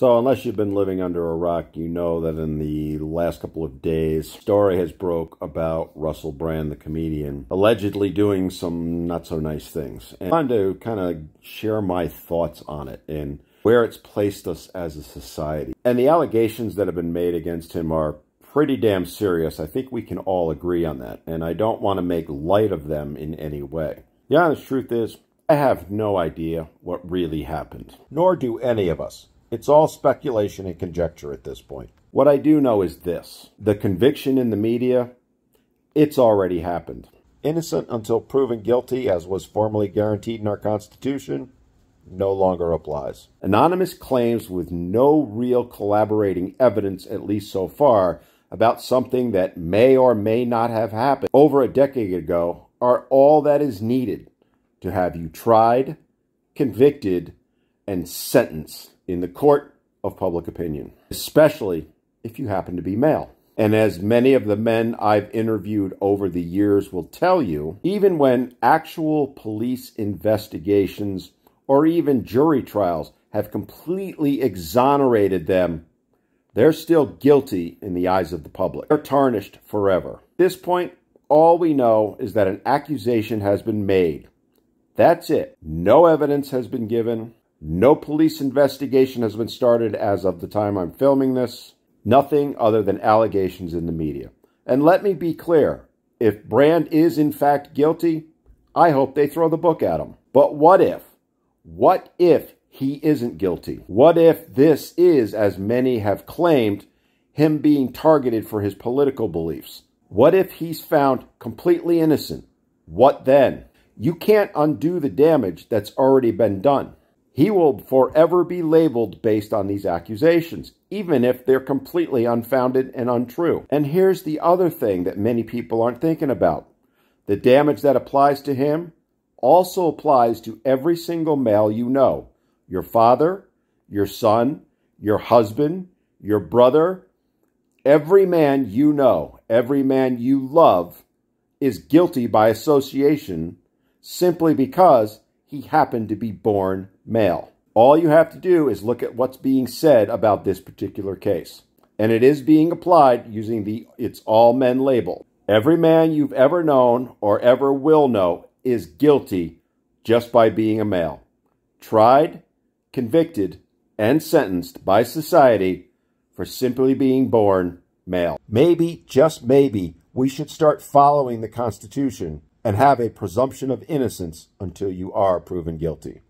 So, unless you've been living under a rock, you know that in the last couple of days, story has broke about Russell Brand, the comedian, allegedly doing some not so nice things. And I wanted to kind of share my thoughts on it and where it's placed us as a society. And the allegations that have been made against him are pretty damn serious. I think we can all agree on that. And I don't want to make light of them in any way. The honest truth is, I have no idea what really happened. Nor do any of us. It's all speculation and conjecture at this point. What I do know is this the conviction in the media, it's already happened. Innocent until proven guilty, as was formally guaranteed in our Constitution, no longer applies. Anonymous claims with no real collaborating evidence, at least so far, about something that may or may not have happened over a decade ago are all that is needed to have you tried, convicted, and sentenced in the court of public opinion, especially if you happen to be male. And as many of the men I've interviewed over the years will tell you, even when actual police investigations or even jury trials have completely exonerated them, they're still guilty in the eyes of the public. They're tarnished forever. At this point, all we know is that an accusation has been made. That's it. No evidence has been given. No police investigation has been started as of the time I'm filming this. Nothing other than allegations in the media. And let me be clear if Brand is in fact guilty, I hope they throw the book at him. But what if? What if he isn't guilty? What if this is, as many have claimed, him being targeted for his political beliefs? What if he's found completely innocent? What then? You can't undo the damage that's already been done. He will forever be labeled based on these accusations, even if they're completely unfounded and untrue. And here's the other thing that many people aren't thinking about. The damage that applies to him also applies to every single male you know. Your father, your son, your husband, your brother, every man you know, every man you love is guilty by association simply because he happened to be born male. All you have to do is look at what's being said about this particular case. And it is being applied using the it's all men label. Every man you've ever known or ever will know is guilty just by being a male. Tried, convicted, and sentenced by society for simply being born male. Maybe, just maybe, we should start following the Constitution and have a presumption of innocence until you are proven guilty.